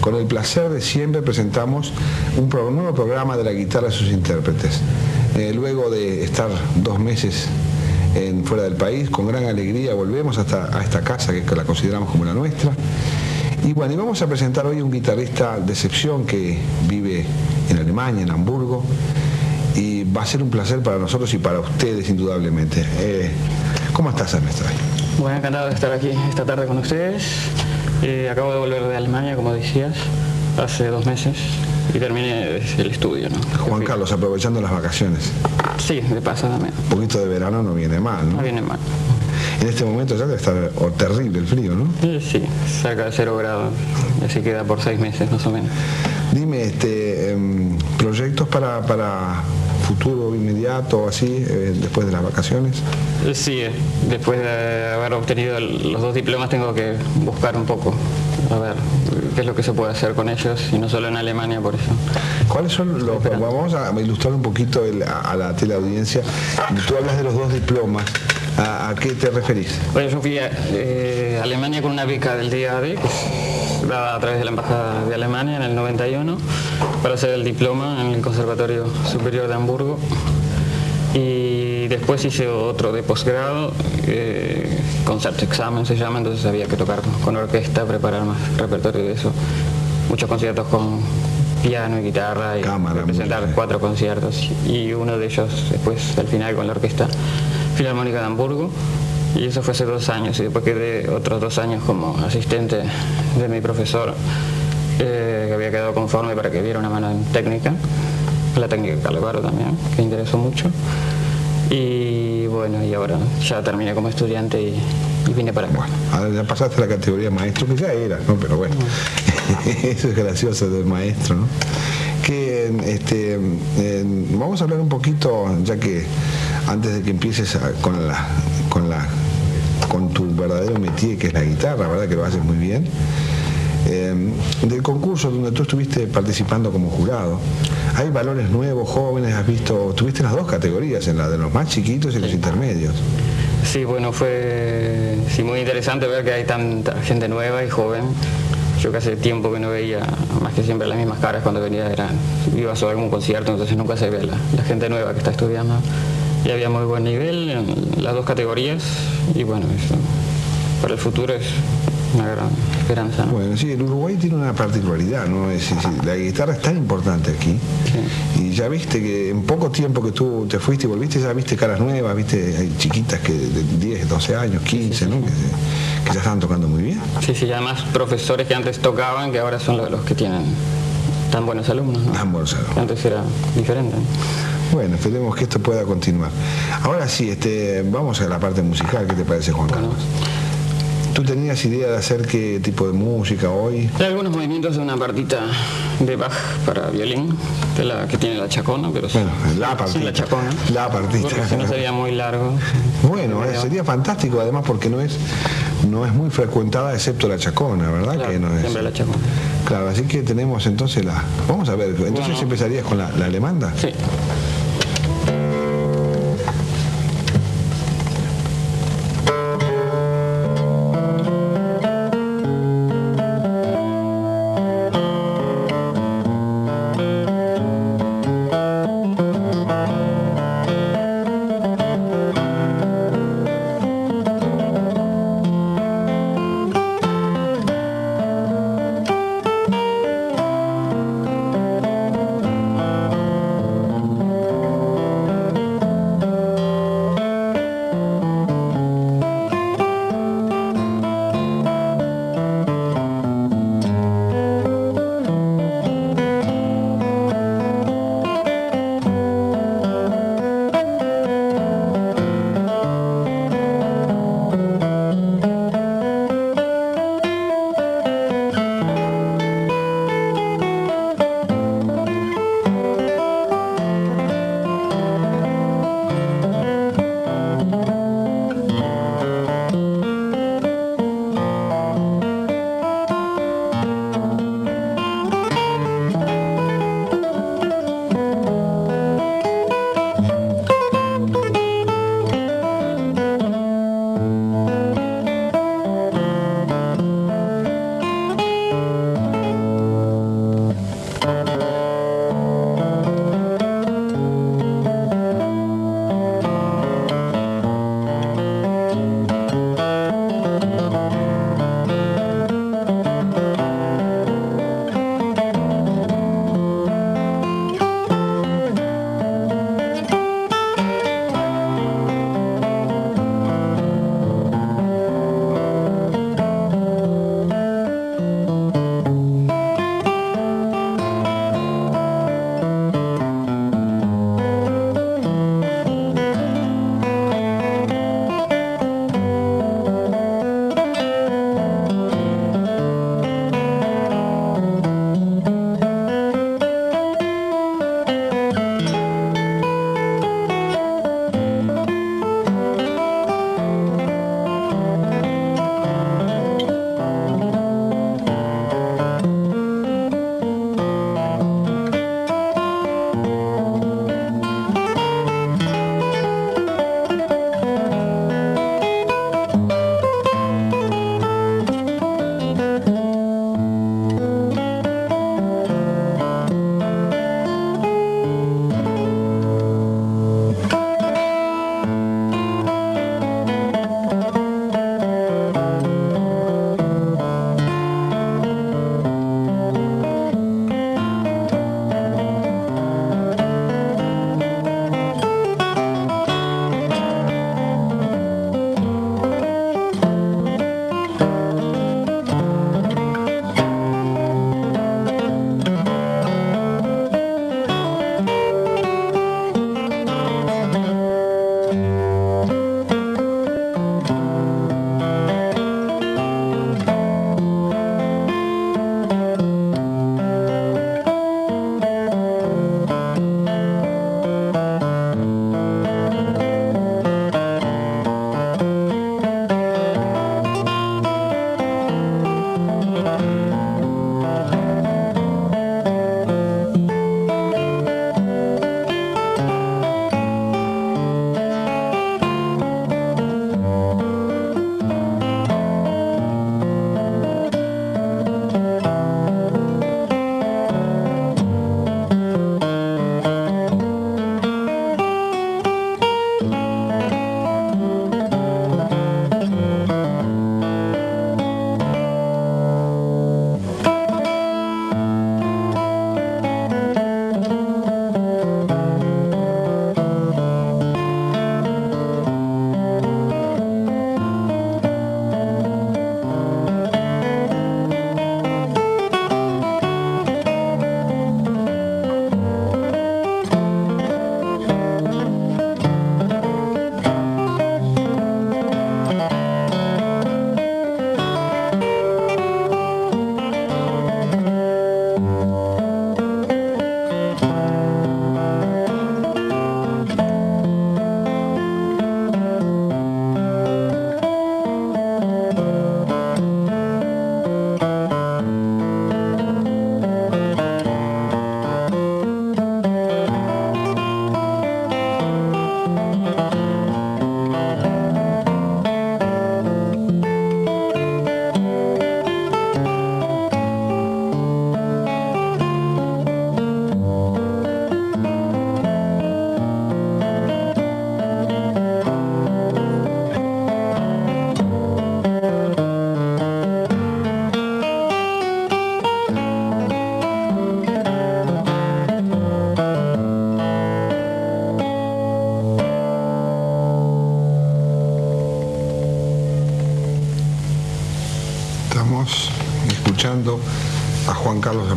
Con el placer de siempre presentamos un nuevo programa de la guitarra de sus intérpretes. Eh, luego de estar dos meses fuera del país, con gran alegría volvemos hasta a esta casa que la consideramos como la nuestra. Y bueno, vamos a presentar hoy un guitarrista de excepción que vive en Alemania, en Hamburgo, y va a ser un placer para nosotros y para ustedes indudablemente. Eh, ¿Cómo estás, Ernesto? Bueno, encantado de estar aquí esta tarde con ustedes. Eh, acabo de volver de Alemania, como decías, hace dos meses y terminé el estudio. ¿no? Juan Carlos, aprovechando las vacaciones. Sí, de paso también. Un poquito de verano no viene mal, ¿no? No viene mal. En este momento ya debe estar terrible el frío, ¿no? Sí, saca de cero grados así queda por seis meses más o menos. Dime, este, em, proyectos para, para futuro inmediato, así, eh, después de las vacaciones? Sí, después de haber obtenido los dos diplomas tengo que buscar un poco, a ver qué es lo que se puede hacer con ellos y no solo en Alemania por eso. ¿Cuáles son los, vamos a ilustrar un poquito a la teleaudiencia, tú hablas de los dos diplomas, ¿A, qué te referís? Bueno, yo fui a eh, Alemania con una beca del DAD, dada a través de la Embajada de Alemania en el 91, para hacer el diploma en el Conservatorio Superior de Hamburgo. Y después hice otro de posgrado, eh, examen se llama, entonces había que tocar con orquesta, preparar más repertorio de eso. Muchos conciertos con piano y guitarra y presentar cuatro conciertos y uno de ellos después al final con la orquesta Filarmónica de Hamburgo y eso fue hace dos años y después quedé otros dos años como asistente de mi profesor eh, que había quedado conforme para que diera una mano en técnica, la técnica de Calvaro también, que interesó mucho. Y bueno, y ahora ya terminé como estudiante y, vine para acá. ahora ya pasaste la categoría maestro, que ya era, ¿no? Pero bueno, eso es gracioso del maestro, ¿no? Que este, vamos a hablar un poquito, ya que antes de que empieces con la, con la con tu verdadero métier que es la guitarra, ¿verdad? Que lo haces muy bien. Eh, del concurso donde tú estuviste participando como jurado, hay valores nuevos, jóvenes, has visto, tuviste las dos categorías, en la de los más chiquitos y los intermedios. Sí, bueno, fue sí, muy interesante ver que hay tanta gente nueva y joven. Yo que hace tiempo que no veía más que siempre las mismas caras cuando venía, era, iba a algún concierto, entonces nunca se ve la, la gente nueva que está estudiando y había muy buen nivel en las dos categorías y bueno, eso para el futuro es una gran esperanza. Bueno, sí, el Uruguay tiene una particularidad, ¿no? Es, la guitarra es tan importante aquí y ya viste que en poco tiempo que tú te fuiste y volviste, ya viste caras nuevas, viste hay chiquitas que de 10, 12 años, 15, ¿no? Que, ya están tocando muy bien. Sí, sí, además profesores que antes tocaban que ahora son los, que tienen tan buenos alumnos, ¿no? Tan buenos alumnos. antes era diferente. Bueno, esperemos que esto pueda continuar. Ahora sí, este, vamos a la parte musical, ¿qué te parece Juan Carlos? ¿Tú tenías idea de hacer qué tipo de música hoy? Hay algunos movimientos de una partita de Bach para violín, de la que tiene la chacona, pero bueno, la partita. la chacona. La partita. Si no sería muy largo. Bueno, eh, sería fantástico además porque no es no es muy frecuentada excepto la chacona, ¿verdad? que no es. Siempre la chacona. Claro, así que tenemos entonces la. Vamos a ver, entonces empezarías con la, la alemanda. Sí.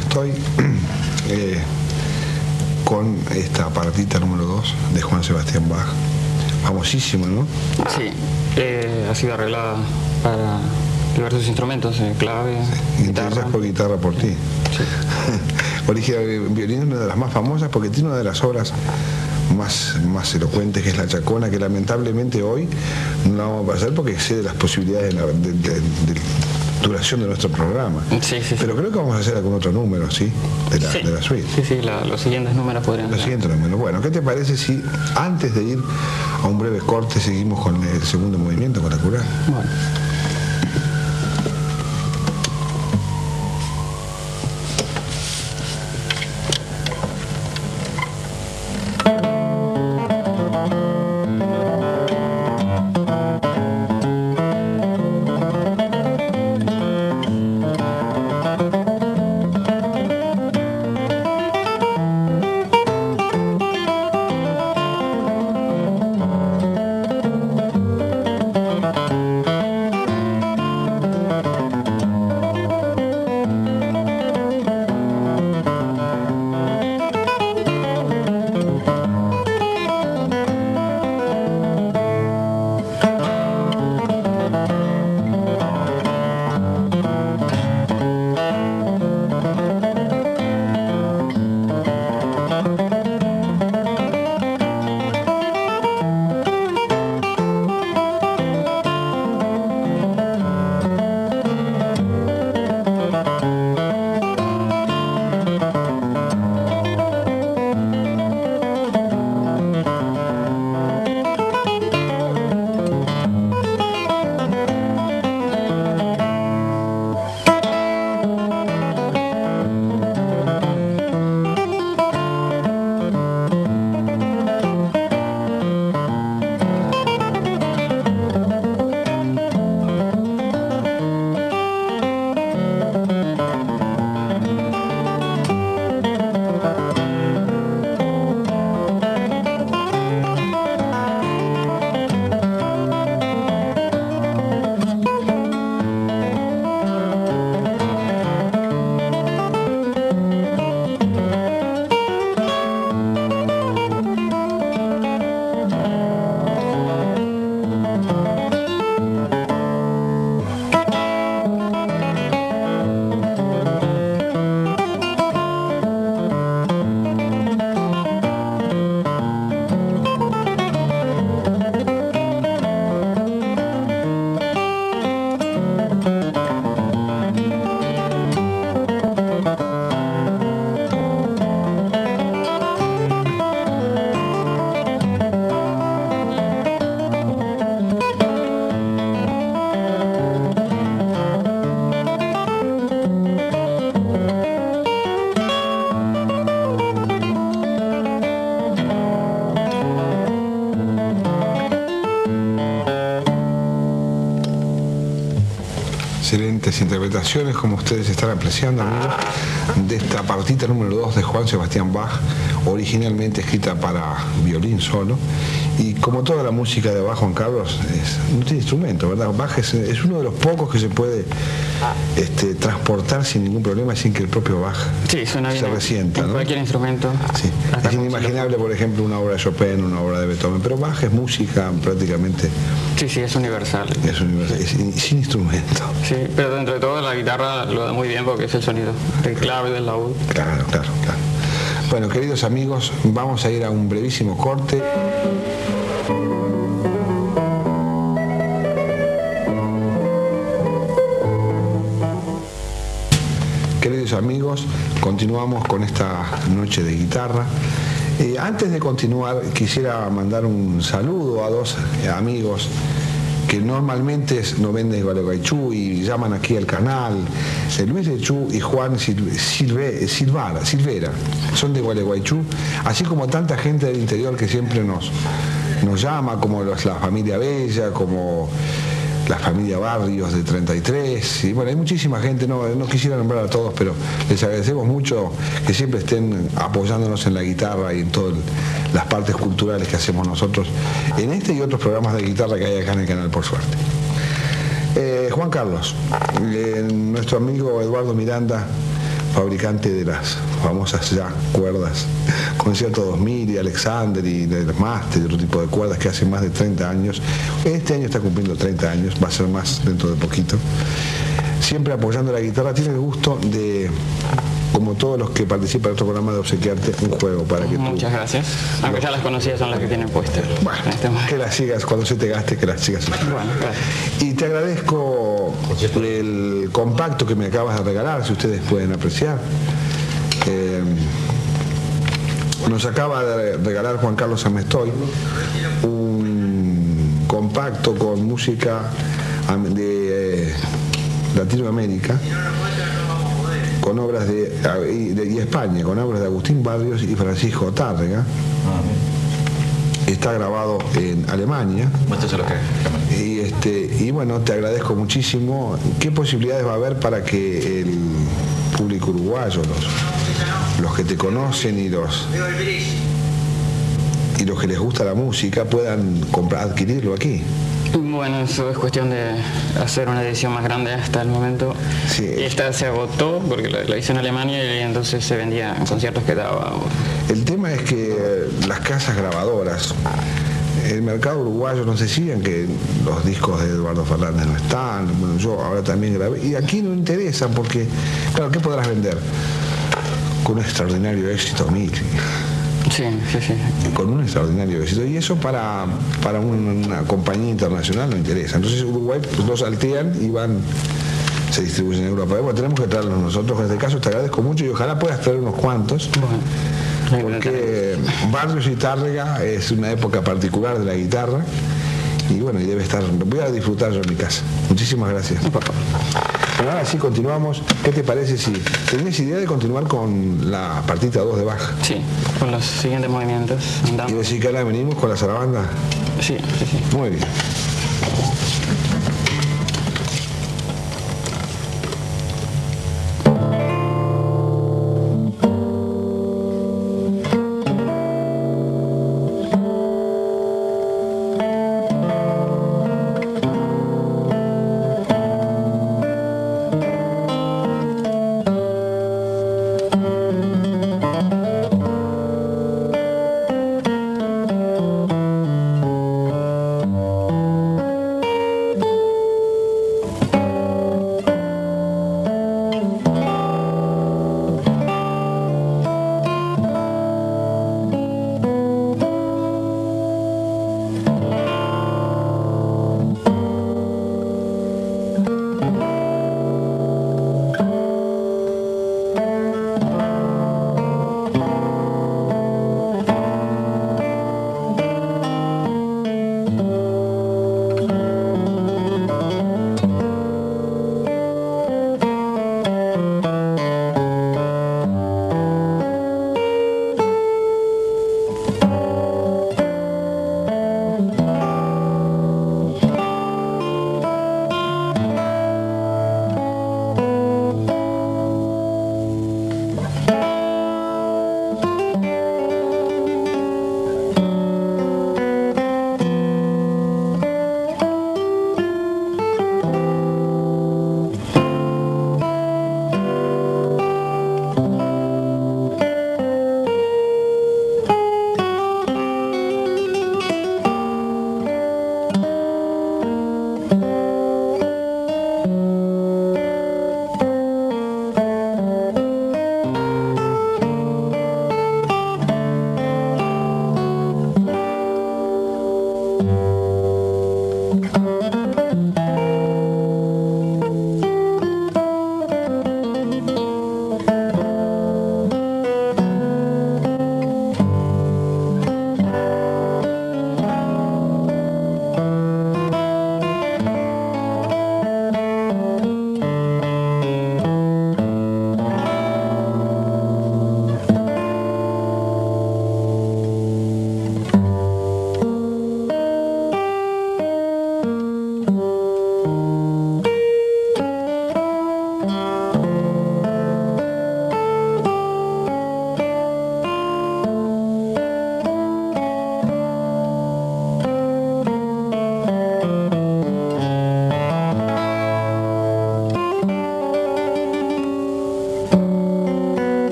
Estoy eh, con esta partita número 2 de Juan Sebastián Bach. Famosísima, ¿no? Sí, eh, ha sido arreglada para diversos instrumentos, eh, clave, Sí, guitarra. por guitarra por ti. Original Violín es una de las más famosas porque tiene una de las obras más, más elocuentes que es La Chacona, que lamentablemente hoy no la vamos a pasar porque excede las posibilidades de, la, de- de- de duración de nuestro programa. Sí, sí, sí. Pero creo que vamos a hacer algún otro número, ¿sí? De la, Sí, de la suite. sí, sí, la- los siguientes números podrían Lo ser. siguiente número. Bueno, ¿qué te parece si antes de ir a un breve corte seguimos con el segundo movimiento, con la cura? Bueno. Interpretaciones, como ustedes están apreciando, amigos, de esta partita número 2 de Juan Sebastián Bach, originalmente escrita para violín solo. Y como toda la música de Bach, Juan Carlos, es, no tiene instrumento, ¿verdad? Bach es, es uno de los pocos que se puede este, transportar sin ningún problema, sin que el propio Bach Sí, suena bien. se resienta. en ¿no? cualquier instrumento. Sí. Es inimaginable, por ejemplo, una obra de Chopin, una obra de Beethoven, pero Bach es música prácticamente. Sí, sí, es universal. es universal, es sin instrumento. Sí, pero dentro de todo la guitarra lo da muy bien porque es el sonido del clave, del laúd. Claro, claro, claro. Bueno, queridos amigos, vamos a ir a un brevísimo corte. Queridos amigos, continuamos con esta noche de guitarra. Eh, antes de continuar, quisiera mandar un saludo a dos amigos que normalmente nos ven de Gualeguaychú y llaman aquí al canal, eh, Luis de Chu y Juan Sil- Silve- Silvara, Silvera, son de Gualeguaychú, así como tanta gente del interior que siempre nos, nos llama, como la familia Bella, como la familia Barrios de 33, y bueno, hay muchísima gente, no, no quisiera nombrar a todos, pero les agradecemos mucho que siempre estén apoyándonos en la guitarra y en todas las partes culturales que hacemos nosotros, en este y otros programas de guitarra que hay acá en el canal, por suerte. Eh, Juan Carlos, eh, nuestro amigo Eduardo Miranda fabricante de las famosas ya cuerdas, Concierto 2000 y Alexander y los Master y otro tipo de cuerdas que hace más de 30 años. Este año está cumpliendo 30 años, va a ser más dentro de poquito. Siempre apoyando la guitarra, tiene el gusto de como todos los que participan en nuestro programa de obsequiarte un juego para que Muchas gracias. Aunque ya las conocías, son las que tienen puestas. Bueno, este que las sigas, cuando se te gaste, que las sigas. Bueno, gracias. Y te agradezco el compacto que me acabas de regalar, si ustedes pueden apreciar. Eh, nos acaba de regalar Juan Carlos Amestoy un compacto con música de eh, Latinoamérica con obras de, y, España, con obras de Agustín Barrios y Francisco Tárrega. Está grabado en Alemania. Y, este, y bueno, te agradezco muchísimo. ¿Qué posibilidades va a haber para que el público uruguayo, los, los que te conocen y los y los que les gusta la música puedan comprar, adquirirlo aquí? Bueno, eso es cuestión de hacer una edición más grande hasta el momento. Esta se agotó porque la, hice en Alemania y entonces se vendía en conciertos que daba. El tema es que las casas grabadoras, el mercado uruguayo no se siguen que los discos de Eduardo Fernández no están, bueno, yo ahora también grabé, y aquí no interesan porque, claro, ¿qué podrás vender? Con un extraordinario éxito, Mitri. Sí, sí, sí. Con un extraordinario éxito. Y eso para, para una, compañía internacional no interesa. Entonces Uruguay pues, lo saltean y van se distribuyen en Europa. Bueno, tenemos que traerlos nosotros. En este caso te agradezco mucho y ojalá puedas traer unos cuantos. porque Barrios y Tárrega es una época particular de la guitarra y bueno, y debe estar, voy a disfrutar yo en mi casa. Muchísimas gracias. Bueno, ahora sí continuamos. ¿Qué te parece si tienes idea de continuar con la partita 2 de baja? Sí, con los siguientes movimientos. ¿Y decir que ahora venimos con la zarabanda? Sí, sí, sí. Muy bien.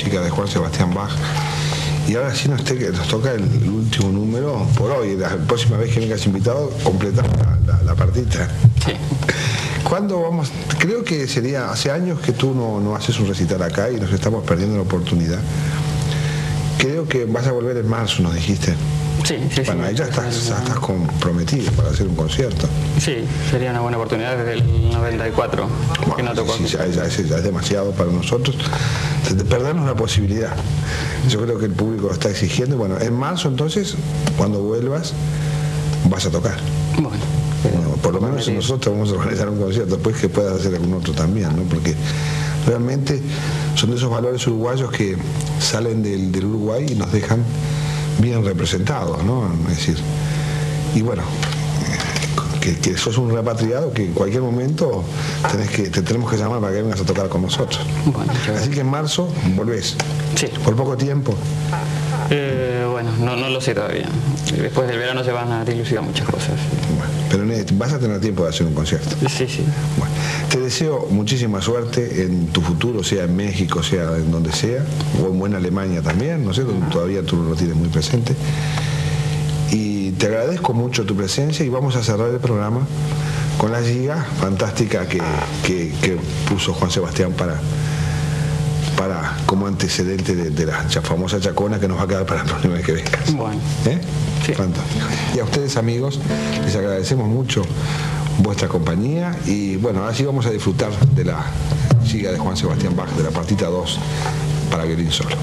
Música de Juan Sebastián Bach. Y ahora sí nos, nos toca el, último número por hoy. La próxima vez que vengas invitado, completamos la, partita. Sí. ¿Cuándo vamos? Creo que sería, hace años que tú no, no haces un recital acá y nos estamos perdiendo la oportunidad. Creo que vas a volver en marzo, nos dijiste. Sí, sí, bueno, ahí ya estás, estás comprometido para hacer un concierto. Sí, sería una buena oportunidad desde el 94, que no tocó. ya, es, demasiado para nosotros. Perdernos la posibilidad. Yo creo que el público lo está exigiendo. Bueno, en marzo entonces, cuando vuelvas, vas a tocar. Bueno. por lo menos nosotros vamos a organizar un concierto, después que puedas hacer algún otro también, ¿no? Porque realmente son de esos valores uruguayos que salen del, del Uruguay y nos dejan bien representados, ¿no? Es decir, y bueno, que, que, sos un repatriado que en cualquier momento tenés que, te tenemos que llamar para que vengas a tocar con nosotros. Así que en marzo volvés. Sí. Por poco tiempo. Eh, bueno, no, no, lo sé todavía. Después del verano se van a dilucidar muchas cosas. pero vas a tener tiempo de hacer un concierto. Sí, sí. Bueno, te deseo muchísima suerte en tu futuro, sea en México, sea en donde sea, o en buena Alemania también, no sé, donde todavía tú lo tienes muy presente. Y te agradezco mucho tu presencia y vamos a cerrar el programa con la giga fantástica que, que puso Juan Sebastián para para como antecedente de, la famosa chacona que nos va a quedar para la próxima vez que venga. Bueno. ¿Eh? Fantástico. Y a ustedes amigos, les agradecemos mucho vuestra compañía y bueno, ahora sí vamos a disfrutar de la siga de Juan Sebastián Bach, de la partita 2 para violín solo.